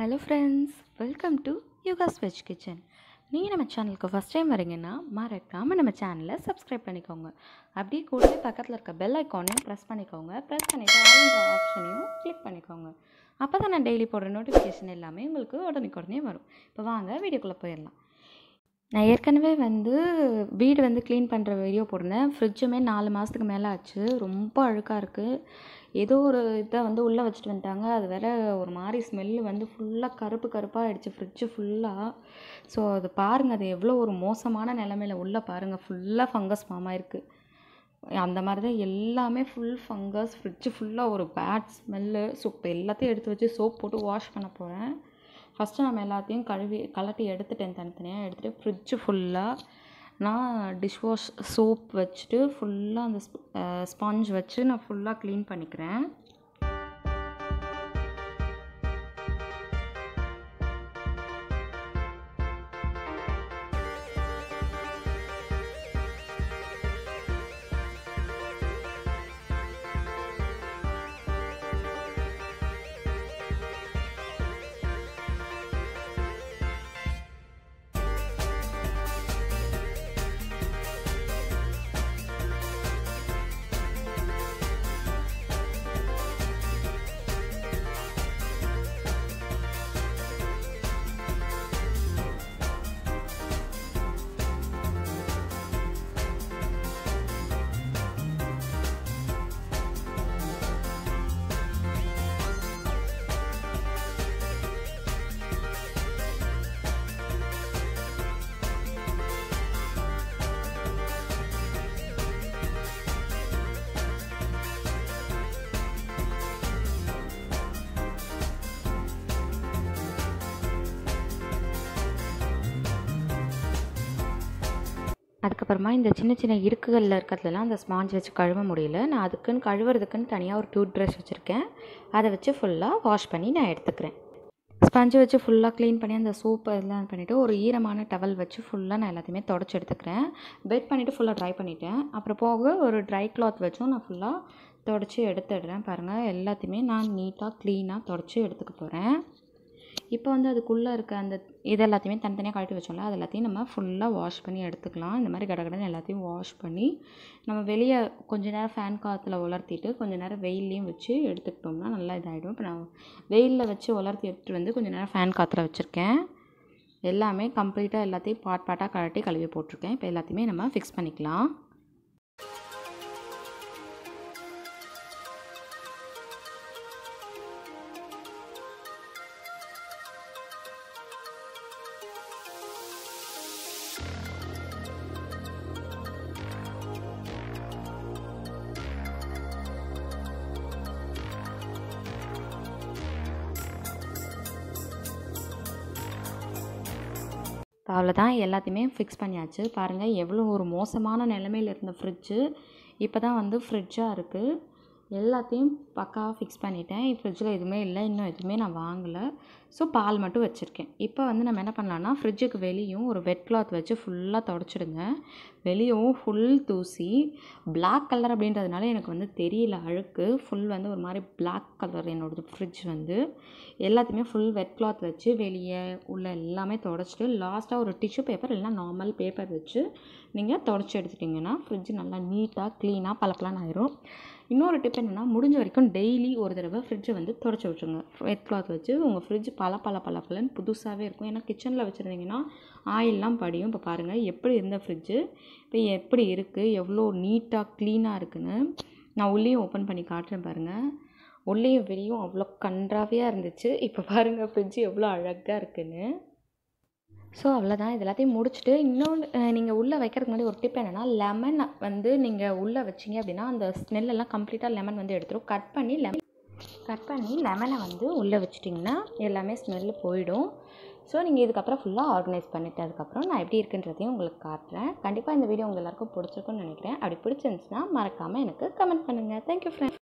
Hello friends welcome to Yuga's veg kitchen நீங்கள் நம்ம சேனலுக்கு ஃபஸ்ட் டைம் வரீங்கன்னா மறக்காமல் நம்ம சேனலை சப்ஸ்கிரைப் பண்ணிக்கோங்க. அப்படியே கூடவே பக்கத்தில் இருக்க பெல் ஐக்கானையும் ப்ரெஸ் பண்ணிக்கோங்க. ப்ரெஸ் பண்ணிவிட்டு ஆளுன்ற ஆப்ஷனையும் கிளிக் பண்ணிக்கோங்க. அப்போ தான் நான் டெய்லி போடுற நோட்டிஃபிகேஷன் எல்லாமே உங்களுக்கு உடனே உடனே வரும். இப்போ வாங்க வீடியோக்குள்ளே போயிடலாம். நான் ஏற்கனவே வந்து வீடு வந்து க்ளீன் பண்ணுற வீடியோ போட்டிருந்தேன். ஃப்ரிட்ஜுமே நாலு மாதத்துக்கு மேலே ஆச்சு. ரொம்ப அழுக்காக இருக்குது ஏதோ ஒரு இதை வந்து உள்ளே வச்சுட்டு வந்துட்டாங்க. அது வேற ஒரு மாதிரி ஸ்மெல்லு வந்து ஃபுல்லாக கருப்பு கருப்பாக ஆகிடுச்சு ஃப்ரிட்ஜு ஃபுல்லாக ஸோ அது பாருங்கள் அது எவ்வளோ ஒரு மோசமான நிலமையில உள்ளே பாருங்கள் ஃபுல்லாக ஃபங்கஸ் ஃபார்ம் ஆயிருக்கு. அந்த மாதிரி தான் எல்லாமே ஃபுல் ஃபங்கஸ் ஃப்ரிட்ஜு ஃபுல்லாக ஒரு பேட் ஸ்மெல்லு ஸோ இப்போ எல்லாத்தையும் எடுத்து வச்சு சோப் போட்டு வாஷ் பண்ண போகிறேன் ஃபஸ்ட்டு நம்ம எல்லாத்தையும் கழுவி கலட்டி எடுத்துட்டேன் தனித்தனியாக எடுத்துகிட்டு ஃப்ரிட்ஜு ஃபுல்லாக நான் டிஷ் வாஷ் சோப் வச்சுட்டு ஃபுல்லாக அந்த ஸ்பாஞ்ச் வச்சு நான் ஃபுல்லாக க்ளீன் பண்ணிக்கிறேன். அதுக்கப்புறமா இந்த சின்ன சின்ன இருக்குகளில் இருக்கிறதுலாம் அந்த ஸ்பாஞ்ச் வச்சு கழுவ முடியல. நான் அதுக்குன்னு கழுவுறதுக்குன்னு தனியாக ஒரு டூத் ப்ரஷ் வச்சுருக்கேன். அதை வச்சு ஃபுல்லாக வாஷ் பண்ணி நான் எடுத்துக்கிறேன். ஸ்பஞ்சு வச்சு ஃபுல்லாக க்ளீன் பண்ணி அந்த சோப்பை எல்லாம் பண்ணிவிட்டு ஒரு ஈரமான டவல் வச்சு ஃபுல்லாக நான் எல்லாத்தையுமே தொடச்சி எடுத்துக்கிறேன். பெட் பண்ணிவிட்டு ஃபுல்லாக ட்ரை பண்ணிவிட்டேன் அப்புறம் போக ஒரு ட்ரை கிளாத் வச்சும் நான் ஃபுல்லாக தொடச்சி எடுத்துடுறேன் பாருங்கள் எல்லாத்தையுமே நான் நீட்டாக க்ளீனாக தொடச்சி எடுத்துக்க போகிறேன் இப்போ வந்து அதுக்குள்ளே இருக்க அந்த இது எல்லாத்தையுமே தனித்தனியாக கழட்டி வச்சோம்ல அது எல்லாத்தையும் நம்ம ஃபுல்லாக வாஷ் பண்ணி எடுத்துக்கலாம். இந்த மாதிரி கடகடன்னு எல்லாத்தையும் வாஷ் பண்ணி நம்ம வெளியே கொஞ்ச நேரம் ஃபேன் காற்றுல உலர்த்திட்டு கொஞ்ச நேரம் வெயிலையும் வச்சு எடுத்துக்கிட்டோம்னா நல்லா இதாகிடும் இப்போ நான் வெயிலில் வச்சு உலர்த்தி எடுத்துகிட்டு வந்து கொஞ்ச நேரம் ஃபேன் காற்றுல வச்சுருக்கேன். எல்லாமே கம்ப்ளீட்டாக எல்லாத்தையும் பாட் பாட்டாக கழட்டி கழுவி போட்டிருக்கேன். இப்போ எல்லாத்தையுமே நம்ம ஃபிக்ஸ் பண்ணிக்கலாம். அவ்வளோதான் எல்லாத்தையுமே ஃபிக்ஸ் பண்ணியாச்சு. பாருங்கள் எவ்வளோ ஒரு மோசமான நிலமையில் இருந்த ஃப்ரிட்ஜு இப்போ தான் வந்து ஃப்ரிட்ஜாக இருக்குது எல்லாத்தையும் பக்காவாக ஃபிக்ஸ் பண்ணிட்டேன். ஃப்ரிட்ஜில் எதுவுமே இல்லை. இன்னும் எதுவுமே நான் வாங்கலை. ஸோ பால் மட்டும் வச்சுருக்கேன். இப்போ வந்து நம்ம என்ன பண்ணலான்னா ஃப்ரிட்ஜுக்கு வெளியும் ஒரு வெட் கிளாத் வச்சு ஃபுல்லாக தொடச்சிடுங்க. வெளியும் ஃபுல் தூசி. பிளாக் கலர் அப்படின்றதுனால எனக்கு வந்து தெரியல அழுக்கு. ஃபுல் வந்து ஒரு மாதிரி பிளாக் கலர் என்னோடது ஃப்ரிட்ஜ் வந்து. எல்லாத்தையுமே ஃபுல் வெட் கிளாத் வச்சு வெளியே உள்ள எல்லாமே தொடச்சிட்டு லாஸ்ட்டாக ஒரு டிஷ்யூ பேப்பர் இல்லைனா நார்மல் பேப்பர் வச்சு நீங்கள் தொடச்சி எடுத்துட்டிங்கன்னா ஃப்ரிட்ஜ் நல்லா நீட்டாக க்ளீனாக பளபளன்னு ஆயிரும். இன்னொரு டிப் என்னென்னா முடிஞ்ச வரைக்கும் டெய்லி ஒரு தடவை ஃப்ரிட்ஜை வந்து தொடச்சி விட்ருங்க வெட் கிளாத் வச்சு உங்கள் ஃப்ரிட்ஜ் பல பல பல பலன்னு புதுசாகவே இருக்கும். ஏன்னா கிச்சனில் வச்சுருந்தீங்கன்னா ஆயிலெலாம் படியும். இப்போ பாருங்கள் எப்படி இருந்த ஃப்ரிட்ஜு இப்போ எப்படி இருக்குது எவ்வளோ நீட்டாக க்ளீனாக இருக்குன்னு நான் உள்ளேயும் ஓப்பன் பண்ணி காட்டுறேன் பாருங்கள் உள்ளேயும் வெளியும் அவ்வளோ கன்றாவியாக இருந்துச்சு. இப்போ பாருங்கள் ஃப்ரிட்ஜ் எவ்வளோ அழகாக இருக்குன்னு. ஸோ அவ்வளோதான் இது எல்லாத்தையும் முடிச்சுட்டு இன்னொன்று நீங்கள் உள்ளே வைக்கிறதுக்கு முன்னாடி ஒரு டிப் என்னென்னா லெமன் வந்து நீங்கள் உள்ளே வச்சிங்க அப்படின்னா அந்த ஸ்மெல்லெல்லாம் கம்ப்ளீட்டாக லெமன் வந்து எடுத்துரும். கட் பண்ணி லெமன் கட் பண்ணி லெமனை வந்து உள்ளே வச்சிட்டிங்கன்னா எல்லாமே ஸ்மெல்லு போயிடும். ஸோ நீங்கள் இதுக்கப்புறம் ஃபுல்லாக ஆர்கனைஸ் பண்ணிவிட்டு அதுக்கப்புறம் நான் எப்படி இருக்குன்றதையும் உங்களுக்கு காட்டுறேன். கண்டிப்பாக இந்த வீடியோ உங்கள் எல்லாருக்கும் பிடிச்சிருக்குன்னு நினைக்கிறேன். அப்படி பிடிச்சிருந்துச்சுன்னா மறக்காமல் எனக்கு கமெண்ட் பண்ணுங்கள் தேங்க்யூ ஃப்ரெண்ட்ஸ்